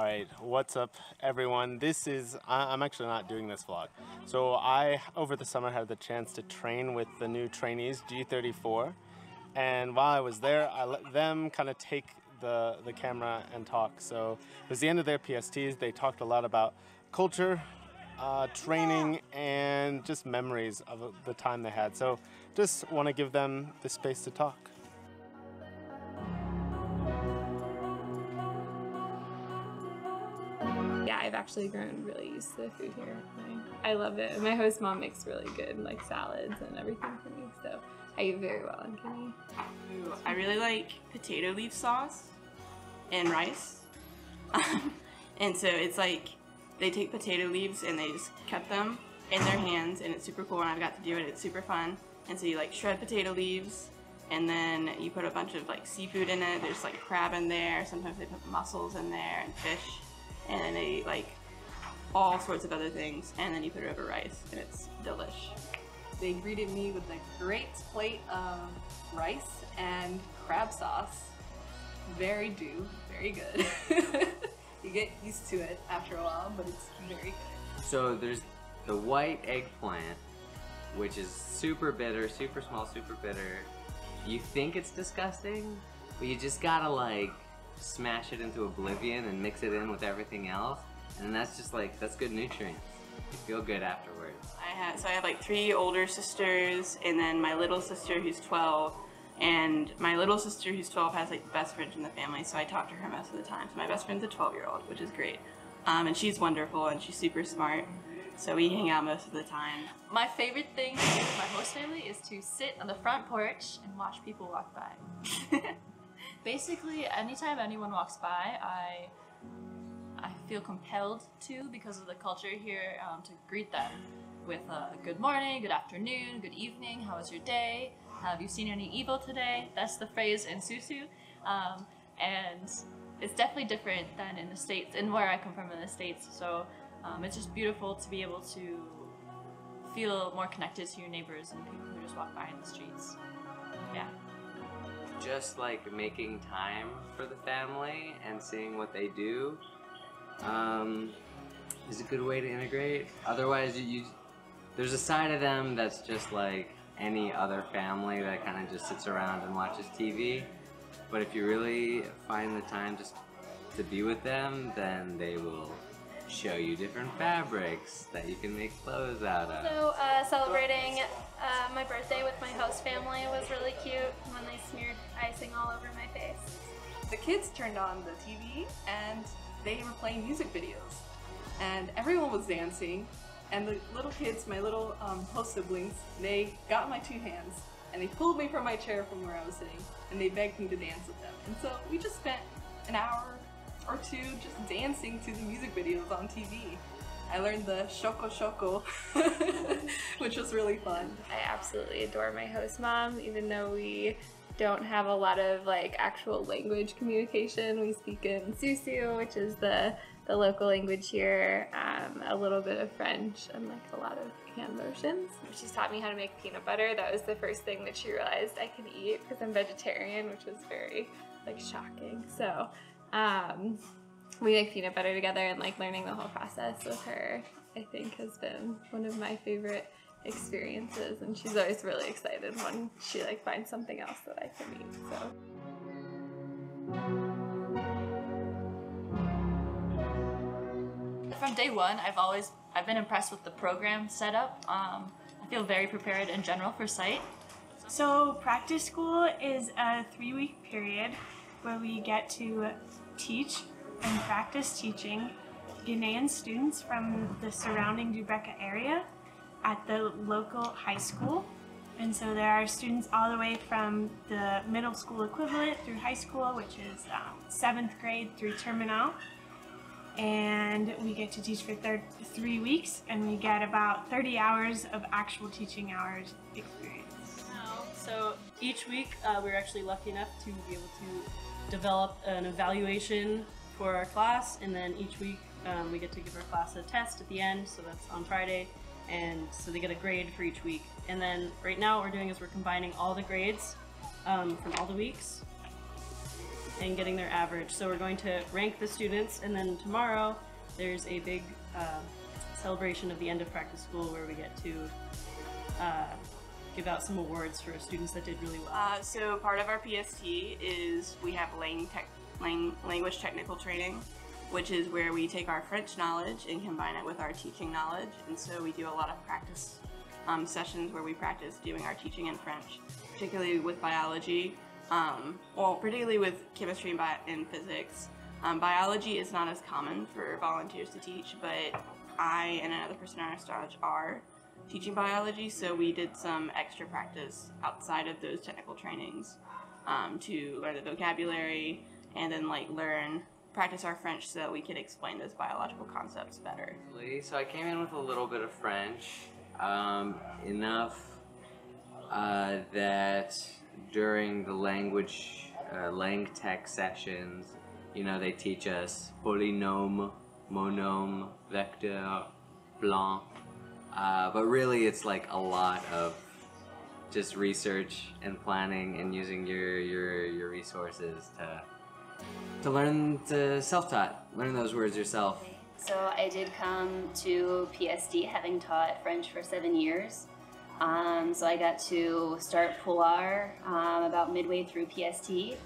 All right, what's up, everyone? This is, I'm actually not doing this vlog. So, I, over the summer, had the chance to train with the new trainees, G34. And while I was there, I let them kind of take the, the camera and talk. So, it was the end of their PSTs. They talked a lot about culture, uh, training, and just memories of the time they had. So, just want to give them the space to talk. Actually grown really used to the food here. I, love it. My host mom makes really good like salads and everything for me, so I eat very well in Kenny. I really like potato leaf sauce and rice. and so it's like they take potato leaves and they just cut them in their hands and it's super cool and I've got to do it. It's super fun. And so you like shred potato leaves and then you put a bunch of like seafood in it. There's like crab in there. Sometimes they put mussels in there and fish. And then they like all sorts of other things. And then you put it over rice and it's delish. They greeted me with a great plate of rice and crab sauce. Very do, very good. you get used to it after a while, but it's very good. So there's the white eggplant, which is super bitter, super small, super bitter. You think it's disgusting, but you just gotta like smash it into oblivion and mix it in with everything else, and that's just like that's good nutrients. You feel good afterwards. I have so I have like three older sisters and then my little sister who's 12 and my little sister who's 12 has like the best friend in the family so I talk to her most of the time. So my best friend's a 12 year old which is great. Um, and she's wonderful and she's super smart. So we hang out most of the time. My favorite thing to do with my host family is to sit on the front porch and watch people walk by. Basically, anytime anyone walks by, I I feel compelled to because of the culture here um, to greet them with a good morning, good afternoon, good evening. How was your day? Have you seen any evil today? That's the phrase in Susu, um, and it's definitely different than in the states, and where I come from in the states. So um, it's just beautiful to be able to feel more connected to your neighbors and people who just walk by in the streets. Yeah. Just like making time for the family and seeing what they do um, is a good way to integrate. Otherwise, you, you there's a side of them that's just like any other family that kind of just sits around and watches TV. But if you really find the time just to be with them, then they will show you different fabrics that you can make clothes out of. So uh, celebrating uh, my birthday with my host family was really cute when they smeared icing all over my face. The kids turned on the TV and they were playing music videos. And everyone was dancing. And the little kids, my little um, host siblings, they got my two hands and they pulled me from my chair from where I was sitting and they begged me to dance with them. And so we just spent an hour or two just dancing to the music videos on TV. I learned the shoko shoko, which was really fun. I absolutely adore my host mom, even though we don't have a lot of like actual language communication. We speak in Susu, which is the the local language here, um, a little bit of French, and like a lot of hand motions. She's taught me how to make peanut butter. That was the first thing that she realized I could eat because I'm vegetarian, which was very like shocking. So um, we make peanut butter together, and like learning the whole process with her, I think has been one of my favorite experiences and she's always really excited when she like finds something else that I can eat so From day one, I've always I've been impressed with the program setup. Um, I feel very prepared in general for sight. So, practice school is a three week period where we get to teach and practice teaching Guinean students from the surrounding Dubreka area at the local high school. And so there are students all the way from the middle school equivalent through high school, which is um, seventh grade through terminal. And we get to teach for three weeks, and we get about 30 hours of actual teaching hours experience. So each week uh, we're actually lucky enough to be able to develop an evaluation for our class, and then each week um, we get to give our class a test at the end. So that's on Friday, and so they get a grade for each week. And then right now what we're doing is we're combining all the grades um, from all the weeks. and getting their average. So we're going to rank the students, and then tomorrow there's a big uh, celebration of the end of practice school where we get to uh, give out some awards for students that did really well. Uh, so part of our PST is we have lang tech, lang, language technical training, which is where we take our French knowledge and combine it with our teaching knowledge. And so we do a lot of practice um, sessions where we practice doing our teaching in French, particularly with biology. Um, well, particularly with chemistry and, and physics. Um, biology is not as common for volunteers to teach, but I and another person in our stage are teaching biology, so we did some extra practice outside of those technical trainings um, to learn the vocabulary and then like learn practice our French so that we could explain those biological concepts better. So I came in with a little bit of French, um, enough uh, that during the language, uh, lang tech sessions, you know, they teach us polynome, monome, vector, blanc. Uh, but really, it's like a lot of just research and planning and using your your your resources to to learn to self-taught, learn those words yourself. So I did come to PST having taught French for seven years. Um, so I got to start Pular um, about midway through PST,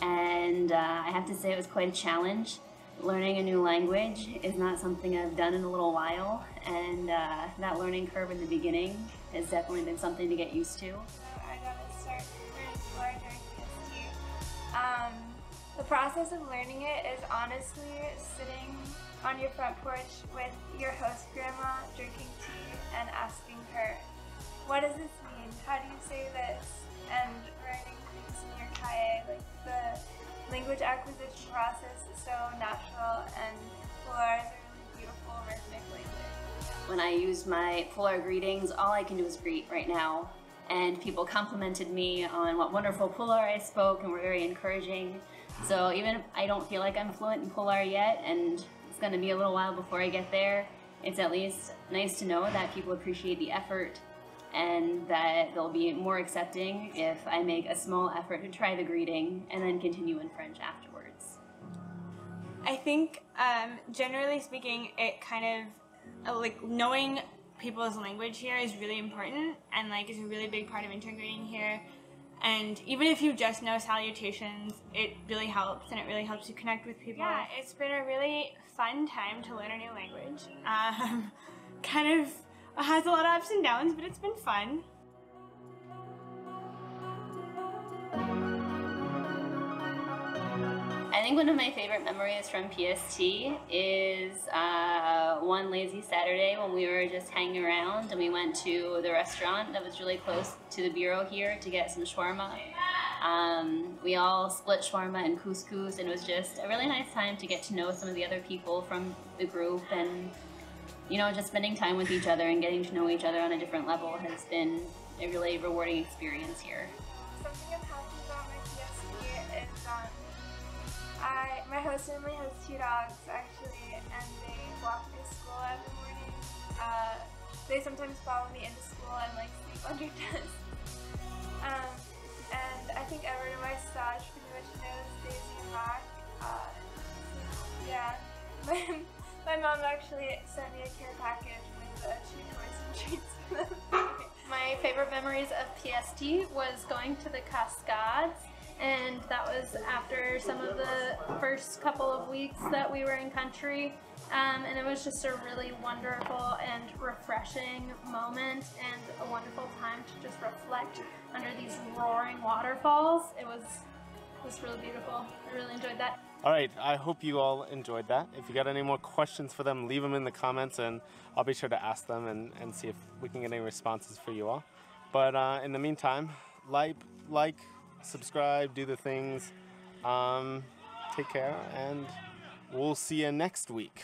and uh, I have to say it was quite a challenge. Learning a new language is not something I've done in a little while, and uh, that learning curve in the beginning has definitely been something to get used to. Process of learning it is honestly sitting on your front porch with your host grandma, drinking tea, and asking her, what does this mean? How do you say this? And writing things in your kaye. Like the language acquisition process is so natural, and Pular is a really beautiful rhythmic language. When I use my Pular greetings, all I can do is greet right now. And people complimented me on what wonderful Pular I spoke and were very encouraging. So even if I don't feel like I'm fluent in Pular yet, and it's going to be a little while before I get there, it's at least nice to know that people appreciate the effort and that they'll be more accepting if I make a small effort to try the greeting and then continue in French afterwards. I think, um, generally speaking, it kind of uh, like knowing people's language here is really important and like is a really big part of integrating here. And even if you just know salutations, it really helps and it really helps you connect with people. Yeah, it's been a really fun time to learn a new language. Um, kind of has a lot of ups and downs, but it's been fun. Think one of my favorite memories from PST is uh, one lazy Saturday when we were just hanging around and we went to the restaurant that was really close to the bureau here to get some shawarma. Um, we all split shawarma and couscous, and it was just a really nice time to get to know some of the other people from the group and you know, just spending time with each other and getting to know each other on a different level has been a really rewarding experience here. Host family has two dogs actually, and they walk me to school every morning. Uh, they sometimes follow me into school and like sleep under desks. Um, and I think everyone in my stage pretty much knows Daisy and Rock. Uh, yeah. My mom actually sent me a care package with uh, two toys and treats for them. My favorite memories of PST was going to the Cascades, and that was after some of the first couple of weeks that we were in country. Um, and it was just a really wonderful and refreshing moment and a wonderful time to just reflect under these roaring waterfalls. It was, it was really beautiful. I really enjoyed that. All right, I hope you all enjoyed that. If you got any more questions for them, leave them in the comments and I'll be sure to ask them and, and see if we can get any responses for you all. But uh, in the meantime, like, like, subscribe, do the things. Um, take care, and we'll see you next week.